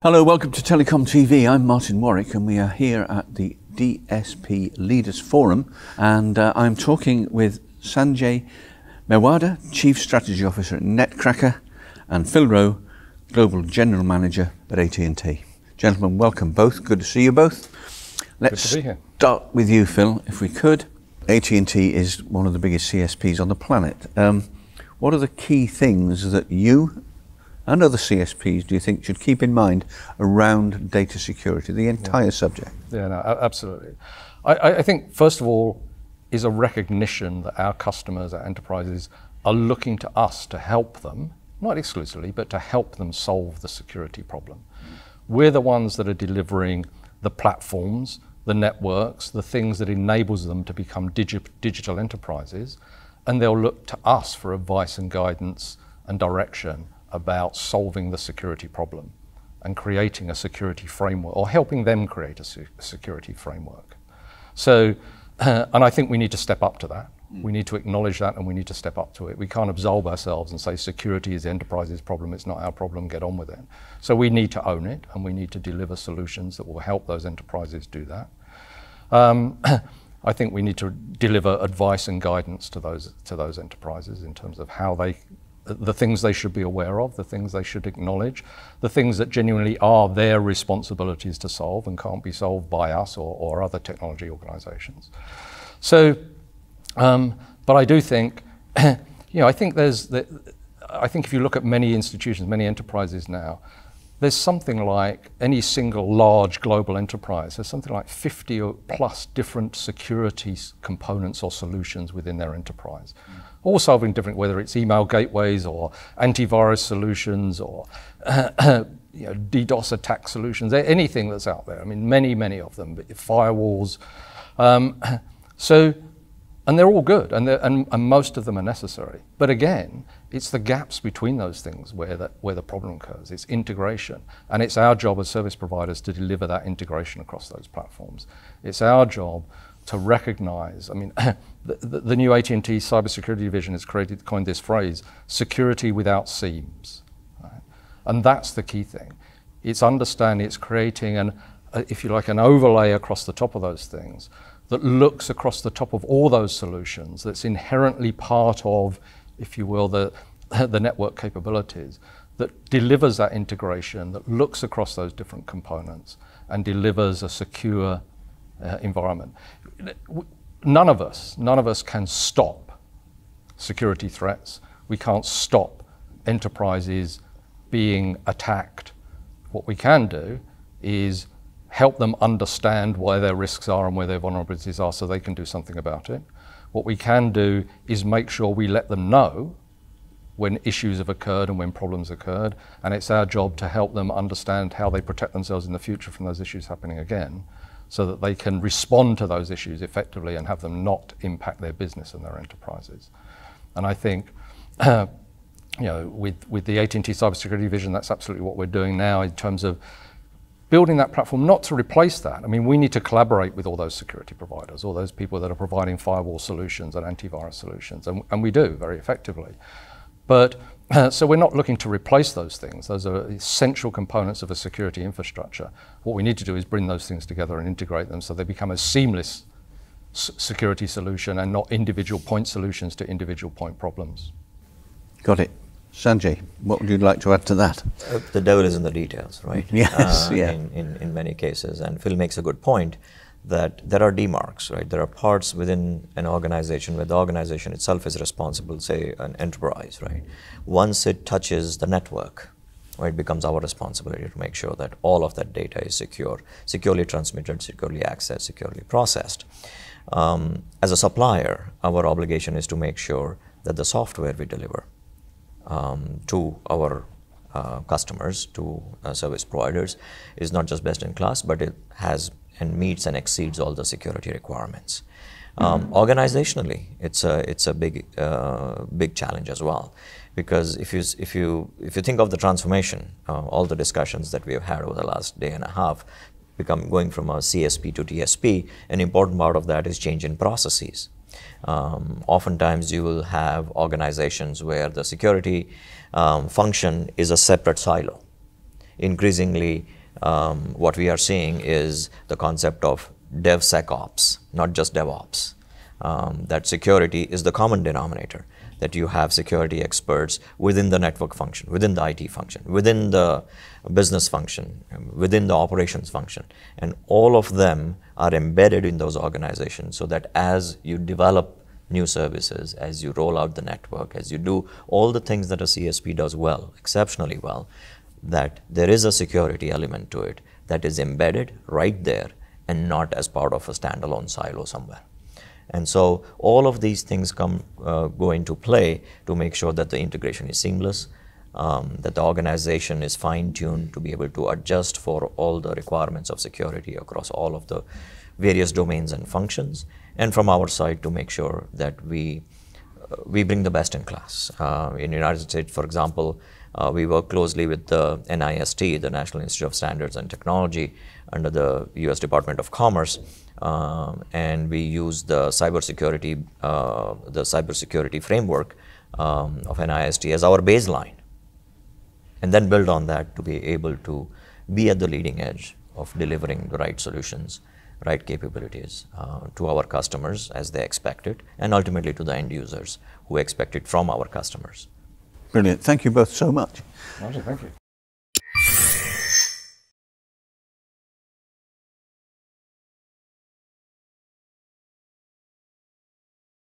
Hello, welcome to Telecom TV. I'm Martin Warwick, and we are here at the DSP Leaders Forum. And uh, I'm talking with Sanjay Mewada, Chief Strategy Officer at Netcracker, and Phil Rowe, Global General Manager at AT&T. Gentlemen, welcome both. Good to see you both. Let's start with you, Phil, if we could. AT&T is one of the biggest CSPs on the planet. Um, what are the key things that you and other CSPs do you think should keep in mind around data security, the entire yeah. subject? Yeah, no, absolutely. I, I, think, first of all, is a recognition that our customers, our enterprises, are looking to us to help them, not exclusively, but to help them solve the security problem. We're the ones that are delivering the platforms, the networks, the things that enables them to become digi digital enterprises, and they'll look to us for advice and guidance and direction about solving the security problem and creating a security framework or helping them create a se security framework. So, uh, and I think we need to step up to that. Mm. We need to acknowledge that and we need to step up to it. We can't absolve ourselves and say security is the enterprise's problem, it's not our problem, get on with it. So we need to own it and we need to deliver solutions that will help those enterprises do that. Um, I think we need to deliver advice and guidance to those, to those enterprises in terms of how they the things they should be aware of, the things they should acknowledge, the things that genuinely are their responsibilities to solve and can't be solved by us or, or other technology organizations. So, um, but I do think, you know, I think there's, the, I think if you look at many institutions, many enterprises now, there's something like any single large global enterprise, there's something like 50 or plus different security components or solutions within their enterprise. Mm all solving different, whether it's email gateways or antivirus solutions or you know, DDoS attack solutions, anything that's out there. I mean, many, many of them, firewalls. Um, so, and they're all good, and, and, and, most of them are necessary. But again, it's the gaps between those things where the, where the problem occurs. It's integration, and it's our job as service providers to deliver that integration across those platforms. It's our job to recognize, I mean, the, the, the, new AT&T cybersecurity division has created, coined this phrase, security without seams. Right? And that's the key thing. It's understanding, it's creating an, uh, if you like, an overlay across the top of those things that looks across the top of all those solutions, that's inherently part of, if you will, the, the network capabilities, that delivers that integration, that looks across those different components and delivers a secure uh, environment. None of us, none of us can stop security threats. We can't stop enterprises being attacked. What we can do is help them understand where their risks are and where their vulnerabilities are so they can do something about it. What we can do is make sure we let them know when issues have occurred and when problems occurred, and it's our job to help them understand how they protect themselves in the future from those issues happening again so that they can respond to those issues effectively and have them not impact their business and their enterprises. And I think, you know, with, with the AT&T cybersecurity vision, that's absolutely what we're doing now in terms of building that platform, not to replace that. I mean, we need to collaborate with all those security providers, all those people that are providing firewall solutions and antivirus solutions, and, and we do very effectively. But so we're not looking to replace those things. Those are essential components of a security infrastructure. What we need to do is bring those things together and integrate them so they become a seamless security solution and not individual point solutions to individual point problems. Got it. Sanjay, what would you like to add to that? Uh, the devil is in the details, right? Yes, uh, yeah. In, in, in many cases. And Phil makes a good point that there are demarks, right? There are parts within an organization where the organization itself is responsible, say an enterprise, right? Once it touches the network, right, it becomes our responsibility to make sure that all of that data is secure, securely transmitted, securely accessed, securely processed. Um, as a supplier, our obligation is to make sure that the software we deliver um, to our uh, customers, to uh, service providers, is not just best in class, but it has and meets and exceeds all the security requirements. Um, mm-hmm. Organizationally, it's a it's a big uh, big challenge as well, because if you if you if you think of the transformation, uh, all the discussions that we have had over the last day and a half, become going from a CSP to DSP, an important part of that is change in processes. Um, oftentimes, you will have organizations where the security um, function is a separate silo increasingly, um, what we are seeing is the concept of DevSecOps, not just DevOps. Um, that security is the common denominator that you have security experts within the network function, within the IT function, within the business function, um, within the operations function. And all of them are embedded in those organizations so that as you develop new services, as you roll out the network, as you do all the things that a CSP does well, exceptionally well, that there is a security element to it that is embedded right there and not as part of a standalone silo somewhere. And so all of these things come uh, go into play to make sure that the integration is seamless, um, that the organization is fine-tuned to be able to adjust for all the requirements of security across all of the various domains and functions, and from our side to make sure that we uh, we bring the best in class. Uh, in United States, for example, uh, we work closely with the NIST, the National Institute of Standards and Technology, under the U.S. Department of Commerce, um, and we use the cybersecurity, uh, the cybersecurity framework um, of NIST as our baseline, and then build on that to be able to be at the leading edge of delivering the right solutions, right capabilities uh, to our customers as they expect it, and ultimately to the end users who expect it from our customers. Brilliant. Thank you both so much. Roger, thank you.